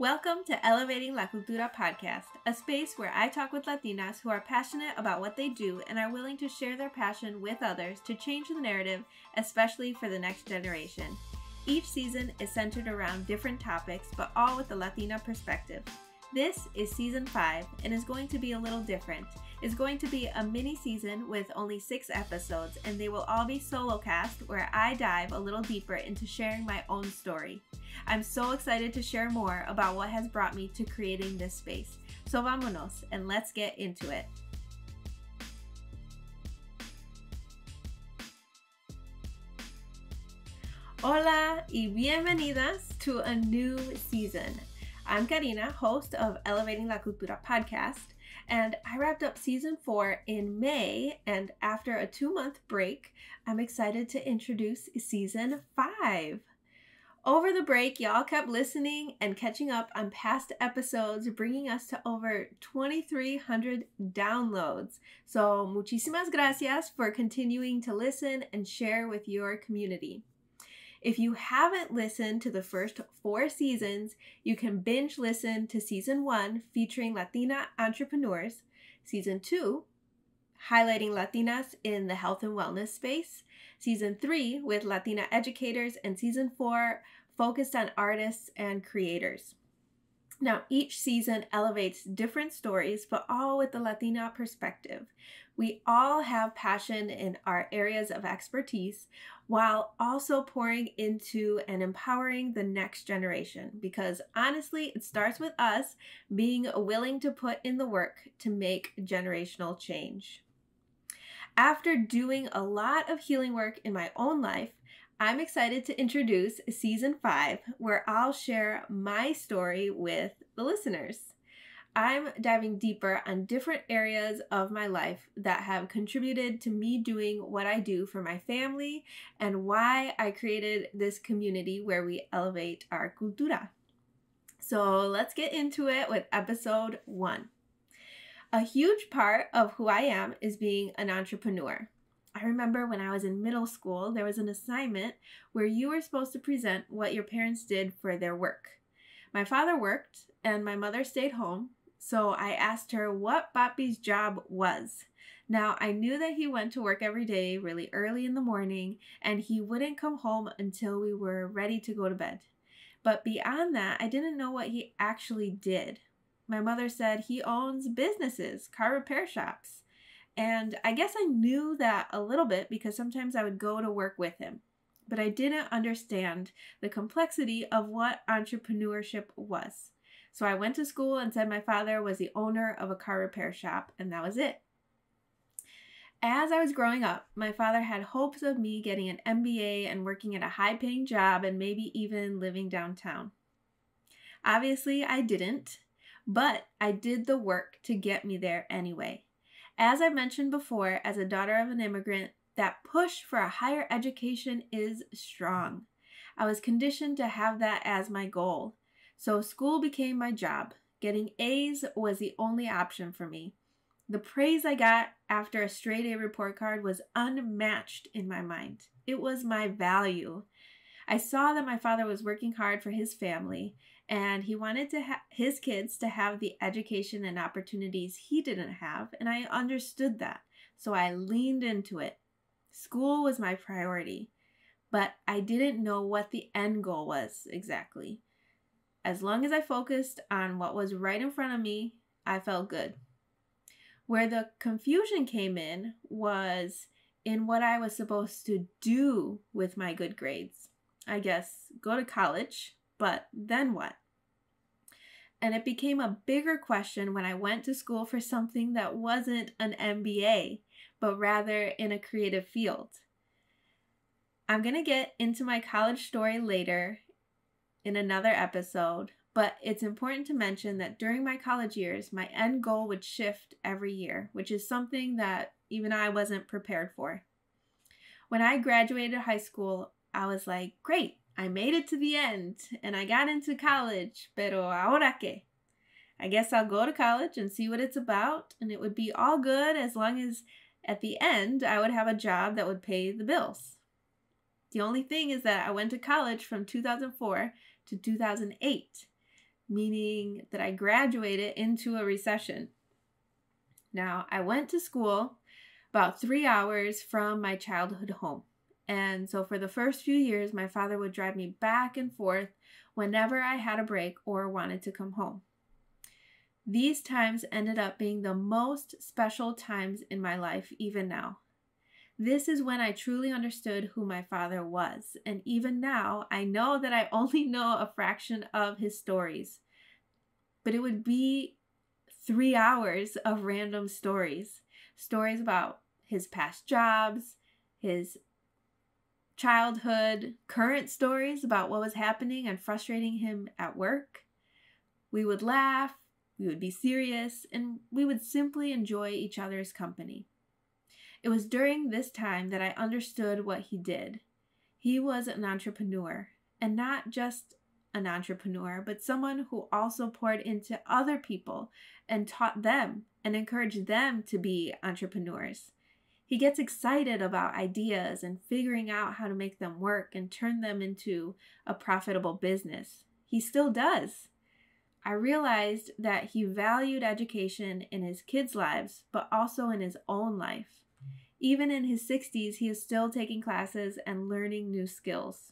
Welcome to Elevating La Cultura podcast, a space where I talk with Latinas who are passionate about what they do and are willing to share their passion with others to change the narrative, especially for the next generation. Each season is centered around different topics, but all with a Latina perspective. This is season 5 and is going to be a little different. It's going to be a mini season with only 6 episodes, and they will all be solo cast where I dive a little deeper into sharing my own story. I'm so excited to share more about what has brought me to creating this space. So vámonos and let's get into it. Hola y bienvenidas to a new season. I'm Karina, host of Elevating La Cultura podcast, and I wrapped up season four in May. And after a two month break, I'm excited to introduce season five. Over the break, y'all kept listening and catching up on past episodes, bringing us to over 2,300 downloads. So, muchísimas gracias for continuing to listen and share with your community. If you haven't listened to the first four seasons, you can binge listen to season one featuring Latina entrepreneurs, season two, highlighting Latinas in the health and wellness space, season three with Latina educators, and season four focused on artists and creators. Now, each season elevates different stories, but all with the Latina perspective. We all have passion in our areas of expertise while also pouring into and empowering the next generation because honestly, it starts with us being willing to put in the work to make generational change. After doing a lot of healing work in my own life, I'm excited to introduce season five, where I'll share my story with the listeners. I'm diving deeper on different areas of my life that have contributed to me doing what I do for my family and why I created this community where we elevate our cultura. So let's get into it with episode one. A huge part of who I am is being an entrepreneur. I remember when I was in middle school, there was an assignment where you were supposed to present what your parents did for their work. My father worked and my mother stayed home, so I asked her what Papi's job was. Now, I knew that he went to work every day really early in the morning and he wouldn't come home until we were ready to go to bed. But beyond that, I didn't know what he actually did. My mother said he owns businesses, car repair shops. And I guess I knew that a little bit because sometimes I would go to work with him. But I didn't understand the complexity of what entrepreneurship was. So I went to school and said my father was the owner of a car repair shop, and that was it. As I was growing up, my father had hopes of me getting an MBA and working at a high paying job and maybe even living downtown. Obviously, I didn't, but I did the work to get me there anyway. As I mentioned before, as a daughter of an immigrant, that push for a higher education is strong. I was conditioned to have that as my goal. So school became my job. Getting A's was the only option for me. The praise I got after a straight A report card was unmatched in my mind. It was my value. I saw that my father was working hard for his family and he wanted to ha- his kids to have the education and opportunities he didn't have, and I understood that. So I leaned into it. School was my priority, but I didn't know what the end goal was exactly. As long as I focused on what was right in front of me, I felt good. Where the confusion came in was in what I was supposed to do with my good grades. I guess, go to college, but then what? And it became a bigger question when I went to school for something that wasn't an MBA, but rather in a creative field. I'm going to get into my college story later in another episode, but it's important to mention that during my college years, my end goal would shift every year, which is something that even I wasn't prepared for. When I graduated high school, I was like, great, I made it to the end and I got into college, pero ahora qué? I guess I'll go to college and see what it's about, and it would be all good as long as at the end I would have a job that would pay the bills. The only thing is that I went to college from 2004 to 2008. meaning that I graduated into a recession. Now, I went to school about three hours from my childhood home. And so for the first few years, my father would drive me back and forth whenever I had a break or wanted to come home. These times ended up being the most special times in my life, even now. This is when I truly understood who my father was, and even now, I know that I only know a fraction of his stories. But it would be three hours of random stories stories about his past jobs, his childhood, current stories about what was happening and frustrating him at work. We would laugh, we would be serious, and we would simply enjoy each other's company. It was during this time that I understood what he did. He was an entrepreneur, and not just an entrepreneur, but someone who also poured into other people and taught them and encouraged them to be entrepreneurs. He gets excited about ideas and figuring out how to make them work and turn them into a profitable business. He still does. I realized that he valued education in his kids' lives, but also in his own life. Even in his 60s, he is still taking classes and learning new skills.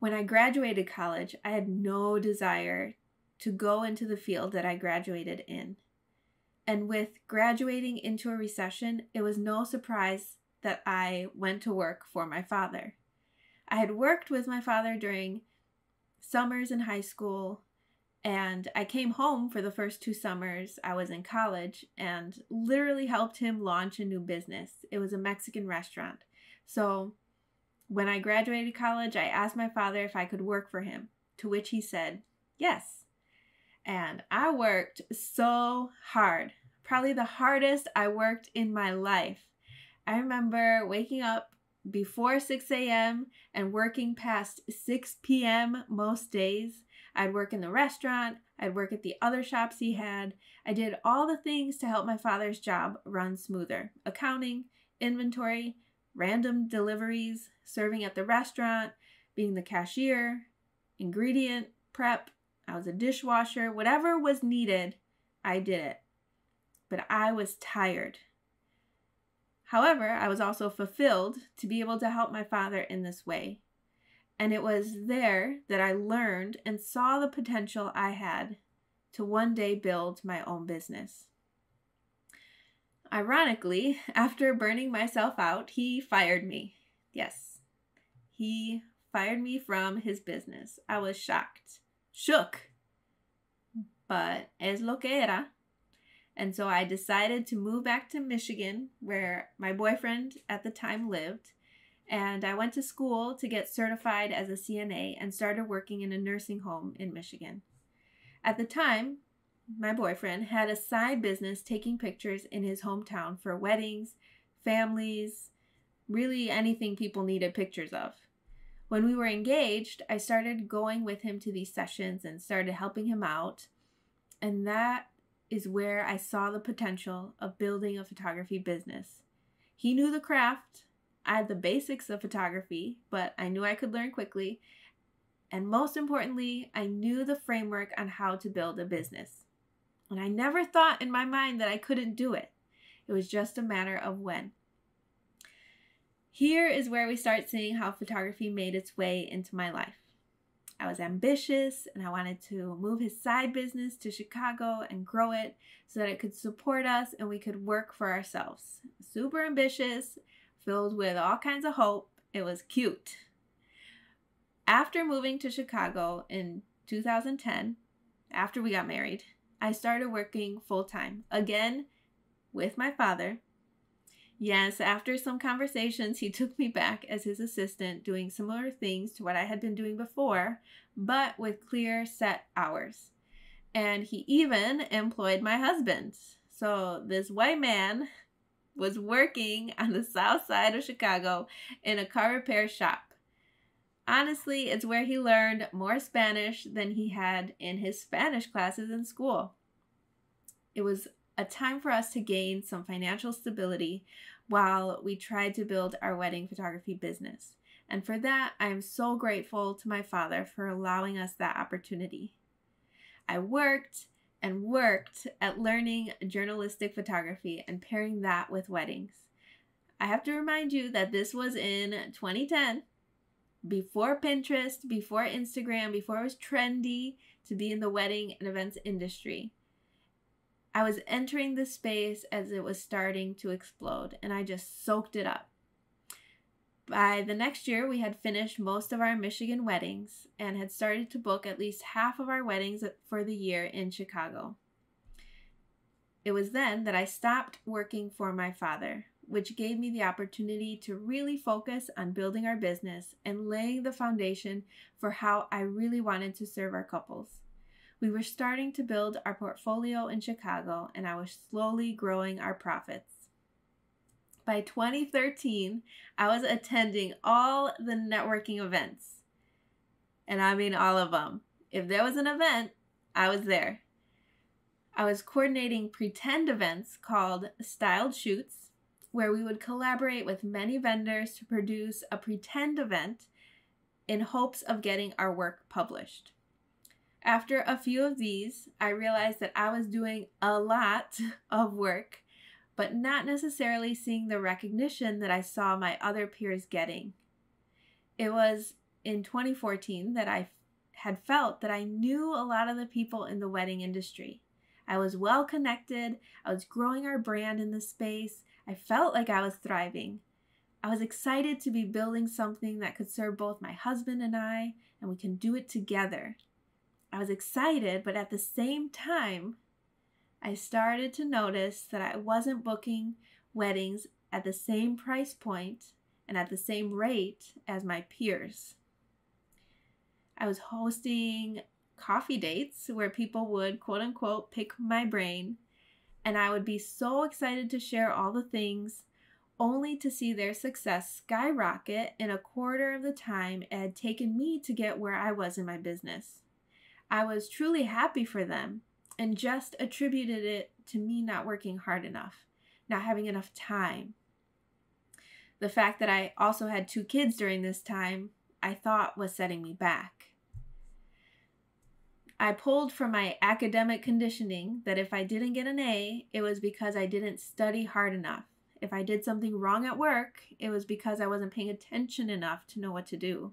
When I graduated college, I had no desire to go into the field that I graduated in. And with graduating into a recession, it was no surprise that I went to work for my father. I had worked with my father during summers in high school and I came home for the first two summers I was in college and literally helped him launch a new business. It was a Mexican restaurant. So when I graduated college, I asked my father if I could work for him, to which he said, yes. And I worked so hard, probably the hardest I worked in my life. I remember waking up before 6 a.m. and working past 6 p.m. most days. I'd work in the restaurant, I'd work at the other shops he had. I did all the things to help my father's job run smoother accounting, inventory, random deliveries, serving at the restaurant, being the cashier, ingredient prep. I was a dishwasher, whatever was needed, I did it. But I was tired. However, I was also fulfilled to be able to help my father in this way. And it was there that I learned and saw the potential I had to one day build my own business. Ironically, after burning myself out, he fired me. Yes, he fired me from his business. I was shocked, shook, but es lo que era. And so I decided to move back to Michigan, where my boyfriend at the time lived, and I went to school to get certified as a CNA and started working in a nursing home in Michigan. At the time, my boyfriend had a side business taking pictures in his hometown for weddings, families, really anything people needed pictures of. When we were engaged, I started going with him to these sessions and started helping him out. And that is where I saw the potential of building a photography business. He knew the craft, I had the basics of photography, but I knew I could learn quickly. And most importantly, I knew the framework on how to build a business. And I never thought in my mind that I couldn't do it. It was just a matter of when. Here is where we start seeing how photography made its way into my life. I was ambitious and I wanted to move his side business to Chicago and grow it so that it could support us and we could work for ourselves. Super ambitious filled with all kinds of hope. It was cute. After moving to Chicago in 2010, after we got married, I started working full time again with my father. Yes, after some conversations, he took me back as his assistant, doing similar things to what I had been doing before, but with clear set hours. And he even employed my husband. So, this white man was working on the south side of Chicago in a car repair shop. Honestly, it's where he learned more Spanish than he had in his Spanish classes in school. It was a time for us to gain some financial stability while we tried to build our wedding photography business. And for that, I am so grateful to my father for allowing us that opportunity. I worked and worked at learning journalistic photography and pairing that with weddings. I have to remind you that this was in 2010, before Pinterest, before Instagram, before it was trendy to be in the wedding and events industry. I was entering the space as it was starting to explode, and I just soaked it up. By the next year, we had finished most of our Michigan weddings and had started to book at least half of our weddings for the year in Chicago. It was then that I stopped working for my father, which gave me the opportunity to really focus on building our business and laying the foundation for how I really wanted to serve our couples. We were starting to build our portfolio in Chicago, and I was slowly growing our profits. By 2013, I was attending all the networking events. And I mean all of them. If there was an event, I was there. I was coordinating pretend events called styled shoots, where we would collaborate with many vendors to produce a pretend event in hopes of getting our work published. After a few of these, I realized that I was doing a lot of work, but not necessarily seeing the recognition that I saw my other peers getting. It was in 2014 that I had felt that I knew a lot of the people in the wedding industry. I was well connected, I was growing our brand in the space, I felt like I was thriving. I was excited to be building something that could serve both my husband and I, and we can do it together. I was excited, but at the same time, I started to notice that I wasn't booking weddings at the same price point and at the same rate as my peers. I was hosting coffee dates where people would quote unquote pick my brain, and I would be so excited to share all the things only to see their success skyrocket in a quarter of the time it had taken me to get where I was in my business. I was truly happy for them and just attributed it to me not working hard enough, not having enough time. The fact that I also had two kids during this time, I thought was setting me back. I pulled from my academic conditioning that if I didn't get an A, it was because I didn't study hard enough. If I did something wrong at work, it was because I wasn't paying attention enough to know what to do.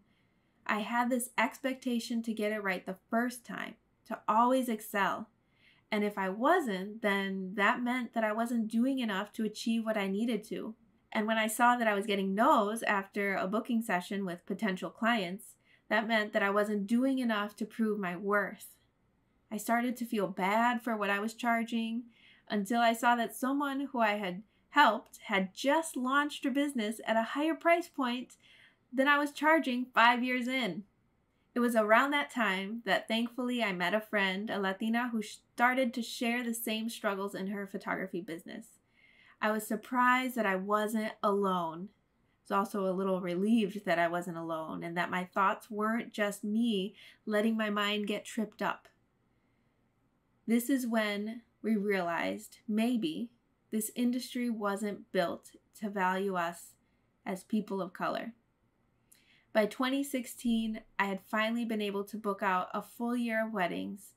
I had this expectation to get it right the first time, to always excel. And if I wasn't, then that meant that I wasn't doing enough to achieve what I needed to. And when I saw that I was getting no's after a booking session with potential clients, that meant that I wasn't doing enough to prove my worth. I started to feel bad for what I was charging until I saw that someone who I had helped had just launched her business at a higher price point than I was charging five years in. It was around that time that thankfully I met a friend, a Latina, who started to share the same struggles in her photography business. I was surprised that I wasn't alone. I was also a little relieved that I wasn't alone and that my thoughts weren't just me letting my mind get tripped up. This is when we realized maybe this industry wasn't built to value us as people of color. By 2016, I had finally been able to book out a full year of weddings.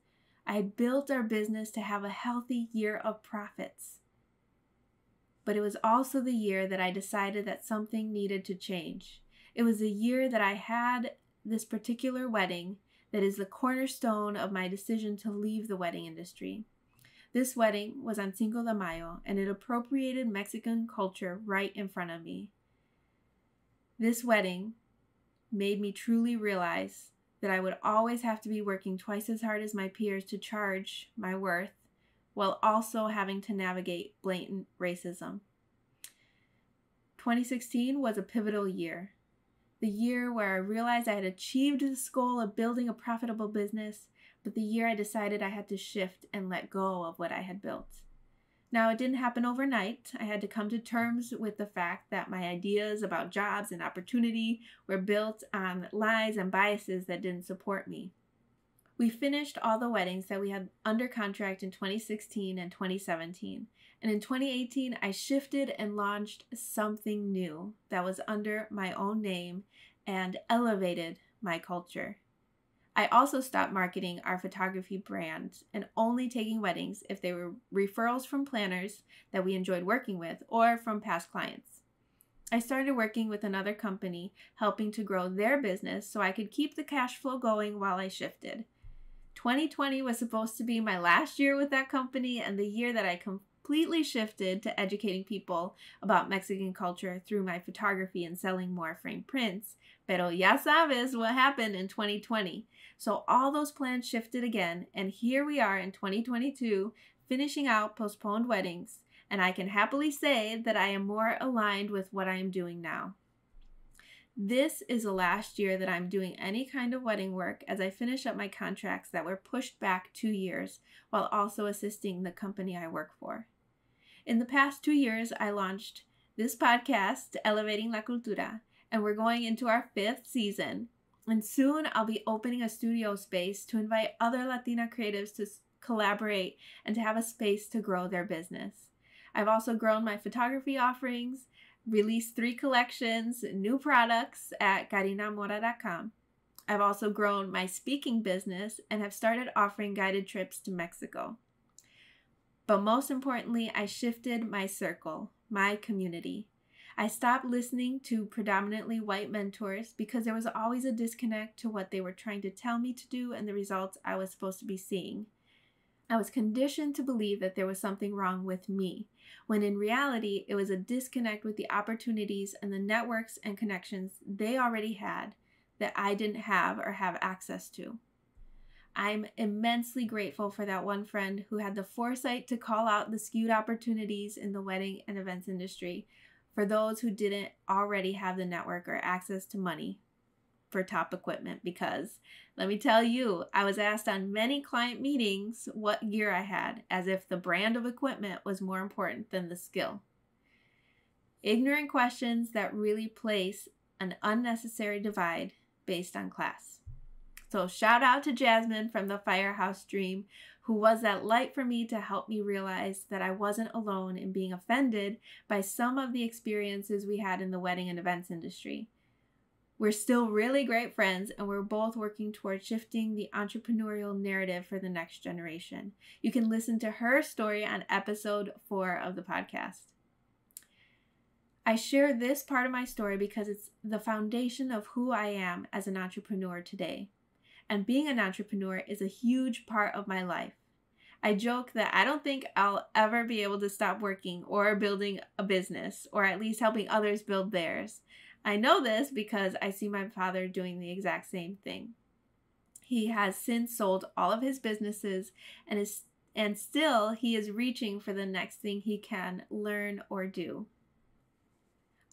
I had built our business to have a healthy year of profits. But it was also the year that I decided that something needed to change. It was the year that I had this particular wedding that is the cornerstone of my decision to leave the wedding industry. This wedding was on Cinco de Mayo and it appropriated Mexican culture right in front of me. This wedding made me truly realize that I would always have to be working twice as hard as my peers to charge my worth while also having to navigate blatant racism. 2016 was a pivotal year. The year where I realized I had achieved this goal of building a profitable business, but the year I decided I had to shift and let go of what I had built. Now, it didn't happen overnight. I had to come to terms with the fact that my ideas about jobs and opportunity were built on lies and biases that didn't support me. We finished all the weddings that we had under contract in 2016 and 2017. And in 2018, I shifted and launched something new that was under my own name and elevated my culture. I also stopped marketing our photography brand and only taking weddings if they were referrals from planners that we enjoyed working with or from past clients. I started working with another company, helping to grow their business so I could keep the cash flow going while I shifted. 2020 was supposed to be my last year with that company and the year that I completely shifted to educating people about Mexican culture through my photography and selling more frame prints. Pero ya sabes what happened in 2020. So all those plans shifted again, and here we are in 2022, finishing out postponed weddings and I can happily say that I am more aligned with what I am doing now. This is the last year that I'm doing any kind of wedding work as I finish up my contracts that were pushed back two years while also assisting the company I work for. In the past two years, I launched this podcast, Elevating La Cultura, and we're going into our fifth season. And soon I'll be opening a studio space to invite other Latina creatives to collaborate and to have a space to grow their business. I've also grown my photography offerings, released three collections, new products at karinamora.com. I've also grown my speaking business and have started offering guided trips to Mexico. But most importantly, I shifted my circle, my community. I stopped listening to predominantly white mentors because there was always a disconnect to what they were trying to tell me to do and the results I was supposed to be seeing. I was conditioned to believe that there was something wrong with me, when in reality, it was a disconnect with the opportunities and the networks and connections they already had that I didn't have or have access to. I'm immensely grateful for that one friend who had the foresight to call out the skewed opportunities in the wedding and events industry for those who didn't already have the network or access to money for top equipment because let me tell you, I was asked on many client meetings what gear I had, as if the brand of equipment was more important than the skill. Ignorant questions that really place an unnecessary divide based on class. So, shout out to Jasmine from the Firehouse Dream, who was that light for me to help me realize that I wasn't alone in being offended by some of the experiences we had in the wedding and events industry. We're still really great friends, and we're both working towards shifting the entrepreneurial narrative for the next generation. You can listen to her story on episode four of the podcast. I share this part of my story because it's the foundation of who I am as an entrepreneur today. And being an entrepreneur is a huge part of my life. I joke that I don't think I'll ever be able to stop working or building a business, or at least helping others build theirs. I know this because I see my father doing the exact same thing. He has since sold all of his businesses and is and still he is reaching for the next thing he can learn or do.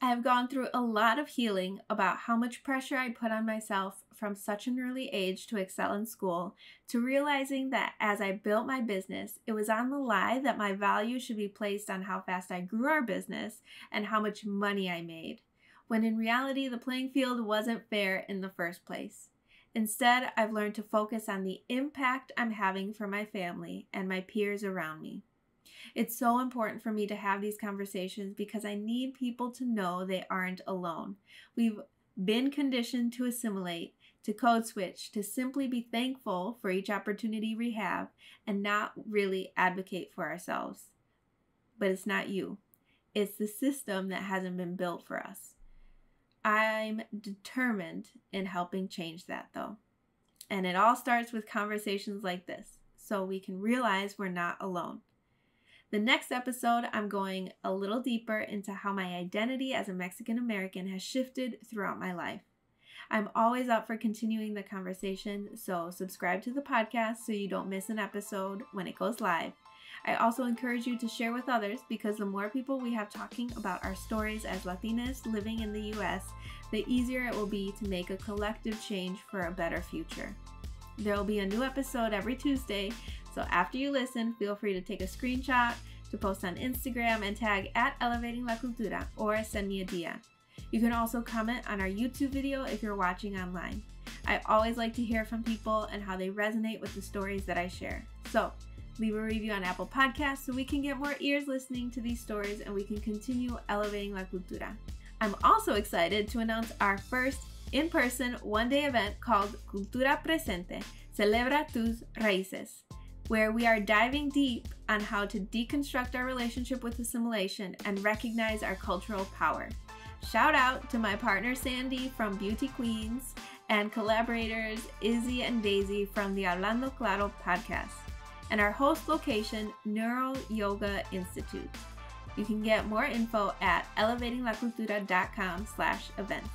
I have gone through a lot of healing about how much pressure I put on myself from such an early age to excel in school, to realizing that as I built my business, it was on the lie that my value should be placed on how fast I grew our business and how much money I made when in reality, the playing field wasn't fair in the first place. Instead, I've learned to focus on the impact I'm having for my family and my peers around me. It's so important for me to have these conversations because I need people to know they aren't alone. We've been conditioned to assimilate, to code switch, to simply be thankful for each opportunity we have and not really advocate for ourselves. But it's not you, it's the system that hasn't been built for us. I'm determined in helping change that though. And it all starts with conversations like this so we can realize we're not alone. The next episode, I'm going a little deeper into how my identity as a Mexican American has shifted throughout my life. I'm always up for continuing the conversation, so subscribe to the podcast so you don't miss an episode when it goes live. I also encourage you to share with others because the more people we have talking about our stories as Latinas living in the US, the easier it will be to make a collective change for a better future. There will be a new episode every Tuesday, so after you listen, feel free to take a screenshot to post on Instagram and tag at Elevating La Cultura or send me a DM. You can also comment on our YouTube video if you're watching online. I always like to hear from people and how they resonate with the stories that I share. So, Leave a review on Apple Podcasts so we can get more ears listening to these stories and we can continue elevating La Cultura. I'm also excited to announce our first in person one day event called Cultura Presente Celebra tus Raíces, where we are diving deep on how to deconstruct our relationship with assimilation and recognize our cultural power. Shout out to my partner Sandy from Beauty Queens and collaborators Izzy and Daisy from the Hablando Claro podcast and our host location, Neuro Yoga Institute. You can get more info at elevatinglacultura.com slash events.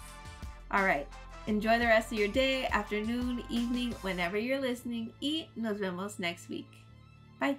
All right, enjoy the rest of your day, afternoon, evening, whenever you're listening, y nos vemos next week. Bye.